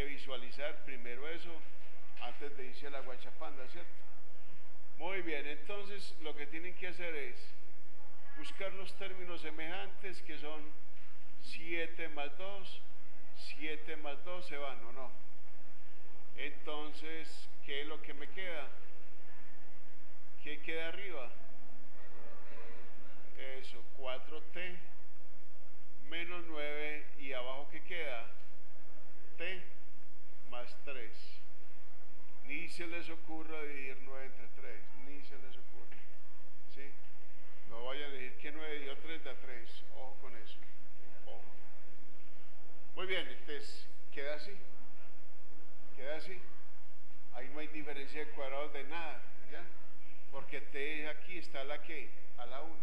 que visualizar primero eso antes de irse a la guachapanda, ¿cierto? Muy bien, entonces lo que tienen que hacer es buscar los términos semejantes que son 7 más 2, 7 más 2 se van o no. Entonces, ¿qué es lo que me queda? ¿Qué queda arriba? Eso, 4t menos 9 y abajo ¿qué queda? t más 3. Ni se les ocurra dividir 9 entre 3, ni se les ocurra. ¿Sí? No vayan a decir que 9 dio 3 da 3. Ojo con eso. Ojo. Muy bien, entonces queda así. Queda así. Ahí no hay diferencia de cuadrados de nada, ¿ya? Porque t aquí está la que, a la 1,